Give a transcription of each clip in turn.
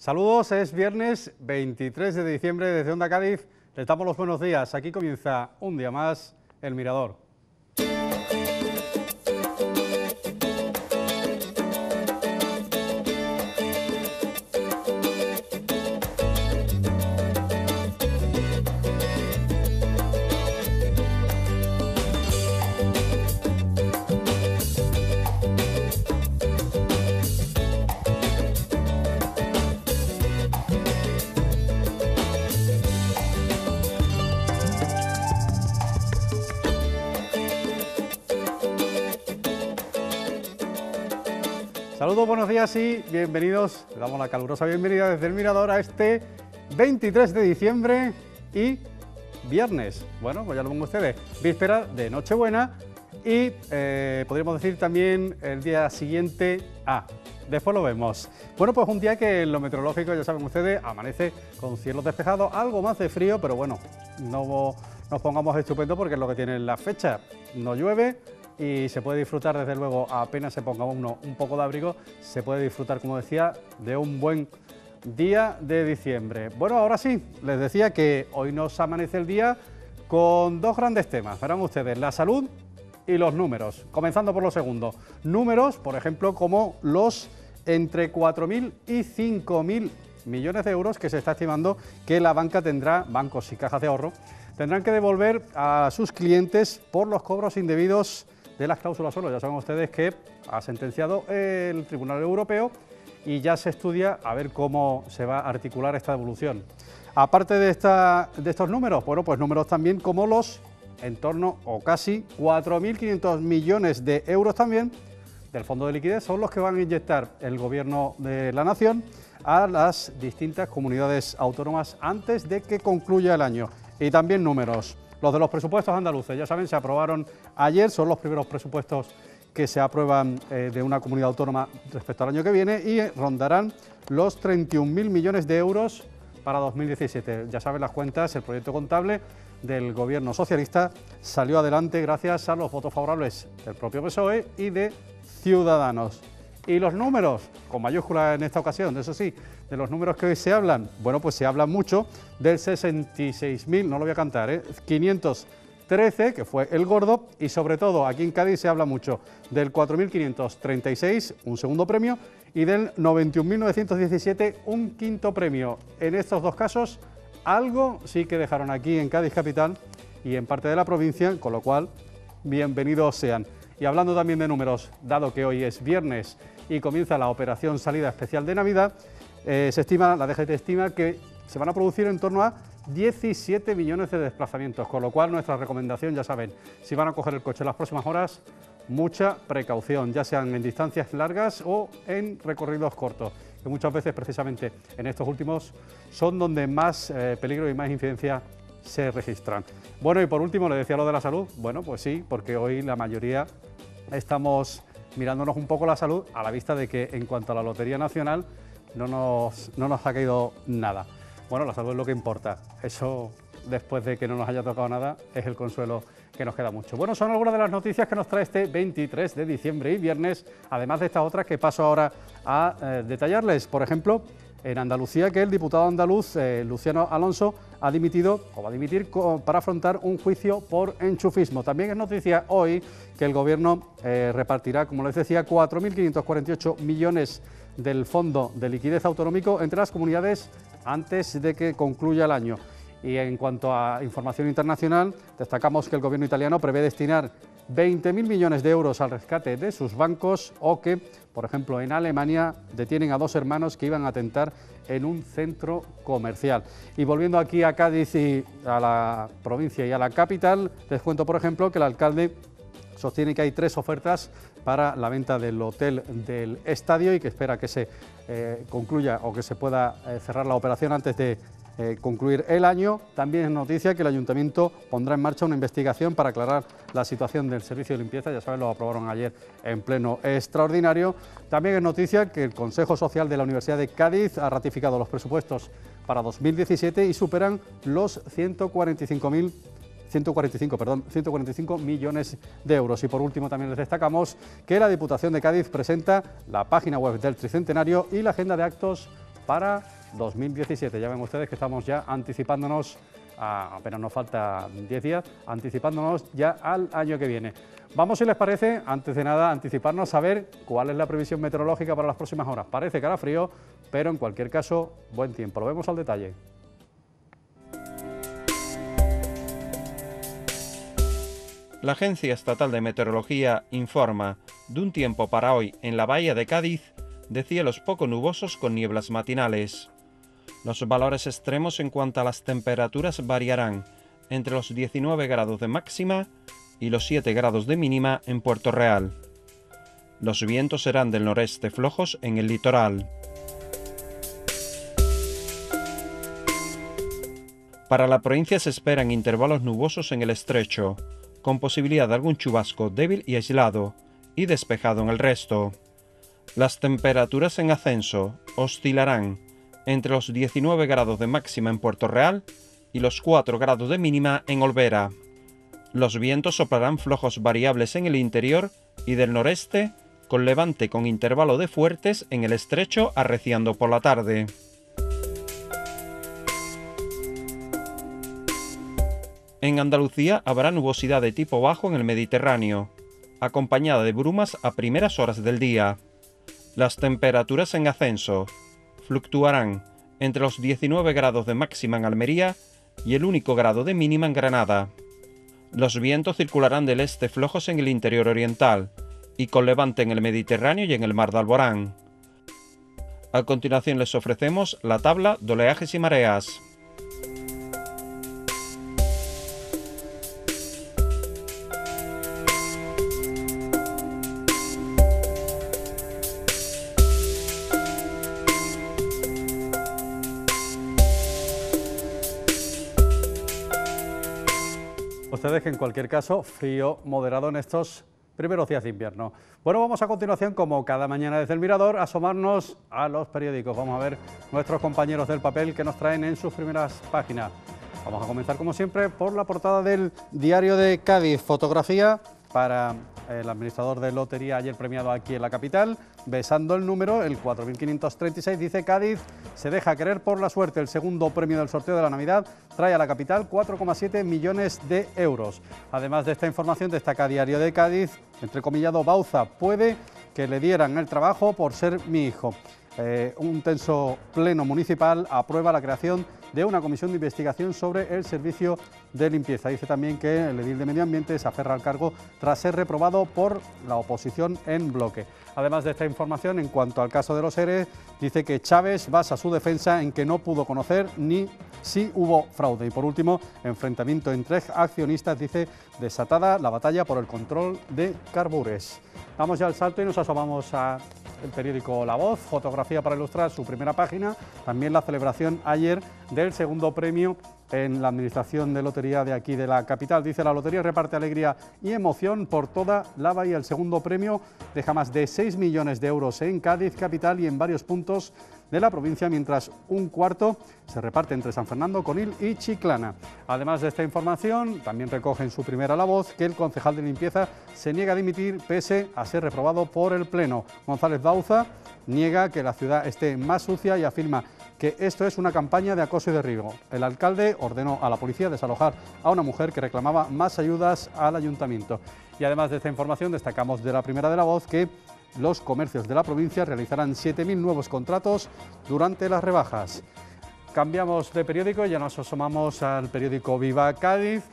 Saludos, es viernes 23 de diciembre desde Onda Cádiz. Les damos los buenos días. Aquí comienza un día más El Mirador. Saludos, buenos días y bienvenidos. Le damos la calurosa bienvenida desde el Mirador a este 23 de diciembre y viernes. Bueno, pues ya lo pongo ustedes. Víspera de Nochebuena y eh, podríamos decir también el día siguiente a. Después lo vemos. Bueno, pues un día que en lo meteorológico, ya saben ustedes, amanece con cielos despejados, algo más de frío, pero bueno, no nos pongamos estupendo porque es lo que tiene la fecha. No llueve, y se puede disfrutar desde luego, apenas se ponga uno un poco de abrigo, se puede disfrutar, como decía, de un buen día de diciembre. Bueno, ahora sí, les decía que hoy nos amanece el día con dos grandes temas, verán ustedes, la salud y los números. Comenzando por lo segundo, números, por ejemplo, como los entre 4.000 y 5.000 millones de euros que se está estimando que la banca tendrá, bancos y cajas de ahorro, tendrán que devolver a sus clientes por los cobros indebidos de las cláusulas solo. Ya saben ustedes que ha sentenciado el Tribunal Europeo y ya se estudia a ver cómo se va a articular esta devolución. Aparte de, esta, de estos números, bueno, pues números también como los en torno o casi 4.500 millones de euros también del Fondo de Liquidez son los que van a inyectar el Gobierno de la Nación a las distintas comunidades autónomas antes de que concluya el año. Y también números. Los de los presupuestos andaluces, ya saben, se aprobaron ayer, son los primeros presupuestos que se aprueban eh, de una comunidad autónoma respecto al año que viene y rondarán los 31.000 millones de euros para 2017. Ya saben las cuentas, el proyecto contable del gobierno socialista salió adelante gracias a los votos favorables del propio PSOE y de Ciudadanos. Y los números, con mayúsculas en esta ocasión, eso sí, de los números que hoy se hablan, bueno, pues se habla mucho del 66.000, no lo voy a cantar, ¿eh? 513, que fue el gordo, y sobre todo aquí en Cádiz se habla mucho del 4.536, un segundo premio, y del 91.917, un quinto premio. En estos dos casos, algo sí que dejaron aquí en Cádiz Capital y en parte de la provincia, con lo cual, bienvenidos sean. Y hablando también de números, dado que hoy es viernes y comienza la operación salida especial de Navidad, eh, se estima, la DGT estima que se van a producir en torno a 17 millones de desplazamientos, con lo cual nuestra recomendación, ya saben, si van a coger el coche en las próximas horas, mucha precaución, ya sean en distancias largas o en recorridos cortos, que muchas veces precisamente en estos últimos son donde más eh, peligro y más incidencia se registran. Bueno, y por último, le decía lo de la salud. Bueno, pues sí, porque hoy la mayoría estamos mirándonos un poco la salud a la vista de que en cuanto a la Lotería Nacional no nos, no nos ha caído nada. Bueno, la salud es lo que importa. Eso, después de que no nos haya tocado nada, es el consuelo que nos queda mucho. Bueno, son algunas de las noticias que nos trae este 23 de diciembre y viernes, además de estas otras que paso ahora a eh, detallarles. Por ejemplo, en Andalucía que el diputado andaluz eh, Luciano Alonso ha dimitido o va a dimitir para afrontar un juicio por enchufismo. También es noticia hoy que el Gobierno eh, repartirá, como les decía, 4.548 millones del Fondo de Liquidez Autonómico entre las comunidades antes de que concluya el año. Y en cuanto a información internacional, destacamos que el Gobierno italiano prevé destinar 20.000 millones de euros al rescate de sus bancos o que, por ejemplo, en Alemania detienen a dos hermanos que iban a atentar en un centro comercial. Y volviendo aquí a Cádiz y a la provincia y a la capital, les cuento, por ejemplo, que el alcalde sostiene que hay tres ofertas para la venta del hotel del estadio y que espera que se eh, concluya o que se pueda eh, cerrar la operación antes de eh, concluir el año. También es noticia que el Ayuntamiento pondrá en marcha una investigación para aclarar la situación del servicio de limpieza, ya saben, lo aprobaron ayer en pleno extraordinario. También es noticia que el Consejo Social de la Universidad de Cádiz ha ratificado los presupuestos para 2017 y superan los 145.000 145, perdón, 145 millones de euros. Y por último también les destacamos que la Diputación de Cádiz presenta la página web del Tricentenario y la agenda de actos para 2017. Ya ven ustedes que estamos ya anticipándonos, apenas nos falta 10 días, anticipándonos ya al año que viene. Vamos, si les parece, antes de nada, anticiparnos a ver cuál es la previsión meteorológica para las próximas horas. Parece que hará frío, pero en cualquier caso, buen tiempo. Lo vemos al detalle. La Agencia Estatal de Meteorología informa de un tiempo para hoy en la bahía de Cádiz de cielos poco nubosos con nieblas matinales. Los valores extremos en cuanto a las temperaturas variarán entre los 19 grados de máxima y los 7 grados de mínima en Puerto Real. Los vientos serán del noreste flojos en el litoral. Para la provincia se esperan intervalos nubosos en el estrecho, con posibilidad de algún chubasco débil y aislado, y despejado en el resto. Las temperaturas en ascenso oscilarán entre los 19 grados de máxima en Puerto Real y los 4 grados de mínima en Olvera. Los vientos soplarán flojos variables en el interior y del noreste, con levante con intervalo de fuertes en el estrecho arreciando por la tarde. En Andalucía habrá nubosidad de tipo bajo en el Mediterráneo, acompañada de brumas a primeras horas del día. Las temperaturas en ascenso fluctuarán entre los 19 grados de máxima en Almería y el único grado de mínima en Granada. Los vientos circularán del este flojos en el interior oriental y con levante en el Mediterráneo y en el mar de Alborán. A continuación les ofrecemos la tabla de oleajes y mareas. Ustedes que en cualquier caso, frío moderado en estos primeros días de invierno. Bueno, vamos a continuación, como cada mañana desde el Mirador, a asomarnos a los periódicos. Vamos a ver nuestros compañeros del papel que nos traen en sus primeras páginas. Vamos a comenzar, como siempre, por la portada del Diario de Cádiz. Fotografía para el administrador de lotería ayer premiado aquí en la capital, besando el número, el 4536, dice Cádiz, se deja querer por la suerte. El segundo premio del sorteo de la Navidad trae a la capital 4,7 millones de euros. Además de esta información, destaca Diario de Cádiz, entrecomillado Bauza, puede que le dieran el trabajo por ser mi hijo. Eh, un tenso pleno municipal aprueba la creación de una comisión de investigación sobre el servicio de limpieza. Dice también que el edil de Medio Ambiente se aferra al cargo tras ser reprobado por la oposición en bloque. Además de esta información, en cuanto al caso de los ERE, dice que Chávez basa su defensa en que no pudo conocer ni si hubo fraude. Y por último, enfrentamiento entre accionistas, dice desatada la batalla por el control de carbures. Vamos ya al salto y nos asomamos a el periódico La Voz, fotografía para ilustrar su primera página, también la celebración ayer del segundo premio en la administración de lotería de aquí de la capital. Dice la lotería reparte alegría y emoción por toda la bahía. El segundo premio deja más de 6 millones de euros en Cádiz capital y en varios puntos de la provincia, mientras un cuarto se reparte entre San Fernando, Conil y Chiclana. Además de esta información, también recoge en su primera la voz que el concejal de limpieza se niega a dimitir pese a ser reprobado por el Pleno. González Bauza niega que la ciudad esté más sucia y afirma que esto es una campaña de acoso y derribo. El alcalde ordenó a la policía desalojar a una mujer que reclamaba más ayudas al ayuntamiento. Y además de esta información destacamos de la primera de la voz que los comercios de la provincia realizarán 7.000 nuevos contratos durante las rebajas. Cambiamos de periódico y ya nos asomamos al periódico Viva Cádiz,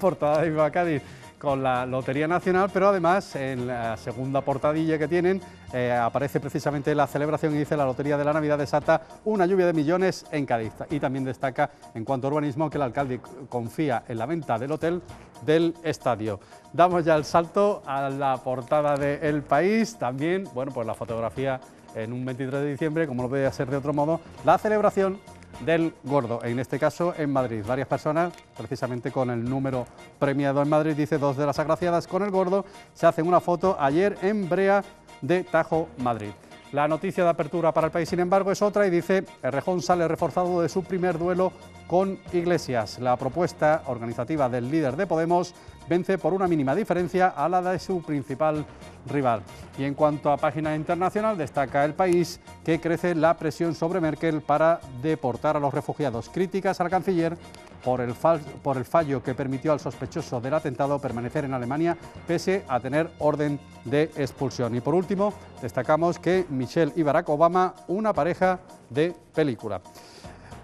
portada de Viva Cádiz con la Lotería Nacional, pero además en la segunda portadilla que tienen eh, aparece precisamente la celebración y dice la Lotería de la Navidad desata una lluvia de millones en Cádiz. Y también destaca en cuanto a urbanismo que el alcalde confía en la venta del hotel del estadio. Damos ya el salto a la portada de El País, también, bueno, pues la fotografía en un 23 de diciembre, como no podía ser de otro modo, la celebración del gordo, en este caso en Madrid. Varias personas, precisamente con el número premiado en Madrid, dice dos de las agraciadas con el gordo, se hacen una foto ayer en Brea de Tajo, Madrid. La noticia de apertura para el país, sin embargo, es otra y dice, Errejón sale reforzado de su primer duelo con Iglesias. La propuesta organizativa del líder de Podemos vence por una mínima diferencia a la de su principal rival. Y en cuanto a página internacional, destaca el país que crece la presión sobre Merkel para deportar a los refugiados. Críticas al canciller por el, por el fallo que permitió al sospechoso del atentado permanecer en Alemania pese a tener orden de expulsión. Y por último, destacamos que Michelle y Barack Obama, una pareja de película.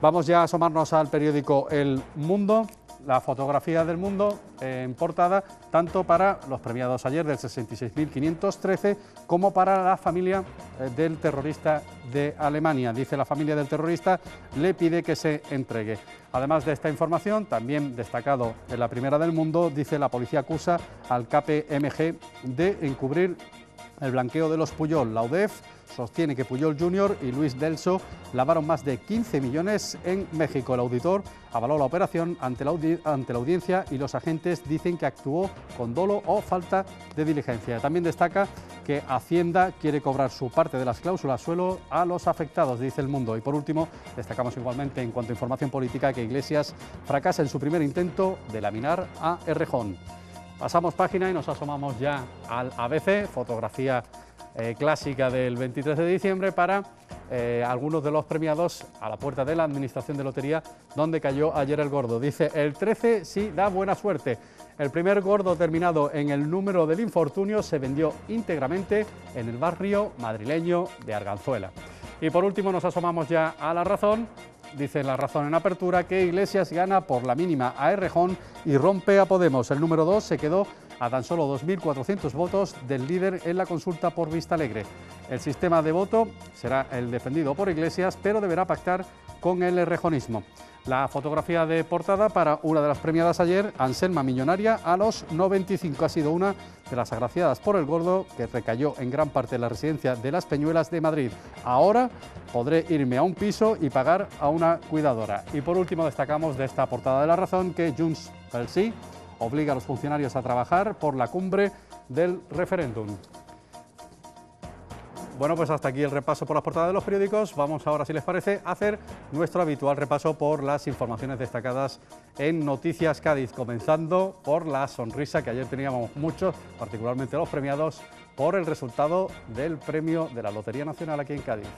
Vamos ya a asomarnos al periódico El Mundo la fotografía del mundo en portada, tanto para los premiados ayer del 66.513 como para la familia eh, del terrorista de Alemania. Dice la familia del terrorista, le pide que se entregue. Además de esta información, también destacado en la primera del mundo, dice la policía acusa al KPMG de encubrir el blanqueo de los Puyol. La UDEF sostiene que Puyol Jr. y Luis Delso lavaron más de 15 millones en México. El auditor avaló la operación ante la, ante la audiencia y los agentes dicen que actuó con dolo o falta de diligencia. También destaca que Hacienda quiere cobrar su parte de las cláusulas suelo a los afectados, dice el mundo. Y por último, destacamos igualmente en cuanto a información política que Iglesias fracasa en su primer intento de laminar a Errejón. Pasamos página y nos asomamos ya al ABC, fotografía eh, clásica del 23 de diciembre para eh, algunos de los premiados a la puerta de la Administración de Lotería, donde cayó ayer el gordo. Dice, el 13 sí da buena suerte. El primer gordo terminado en el número del infortunio se vendió íntegramente en el barrio madrileño de Arganzuela. Y por último nos asomamos ya a la razón Dice la razón en apertura que Iglesias gana por la mínima a Errejón y rompe a Podemos. El número 2 se quedó a tan solo 2.400 votos del líder en la consulta por Vista Alegre. El sistema de voto será el defendido por Iglesias, pero deberá pactar con el errejonismo. La fotografía de portada para una de las premiadas ayer, Anselma Millonaria, a los 95. Ha sido una de las agraciadas por el gordo que recayó en gran parte de la residencia de las Peñuelas de Madrid. Ahora podré irme a un piso y pagar a una cuidadora. Y por último destacamos de esta portada de la razón que Junts pel Sí obliga a los funcionarios a trabajar por la cumbre del referéndum. Bueno, pues hasta aquí el repaso por las portadas de los periódicos. Vamos ahora, si les parece, a hacer nuestro habitual repaso por las informaciones destacadas en Noticias Cádiz, comenzando por la sonrisa que ayer teníamos muchos, particularmente los premiados, por el resultado del premio de la Lotería Nacional aquí en Cádiz.